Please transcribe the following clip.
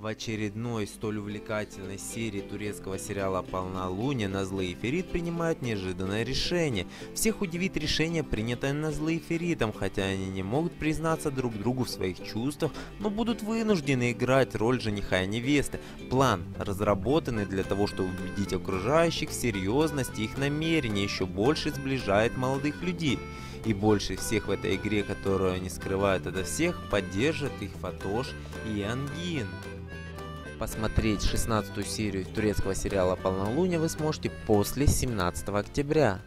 В очередной столь увлекательной серии турецкого сериала «Полнолуние» Назлы и Ферит принимают неожиданное решение. Всех удивит решение, принятое Назлы и Феритом, хотя они не могут признаться друг другу в своих чувствах, но будут вынуждены играть роль жениха и невесты. План, разработанный для того, чтобы убедить окружающих в серьезности их намерения, еще больше сближает молодых людей. И больше всех в этой игре, которую они скрывают ото всех, поддержат их Фатош и Ангин. Посмотреть 16 серию турецкого сериала «Полнолуние» вы сможете после 17 октября.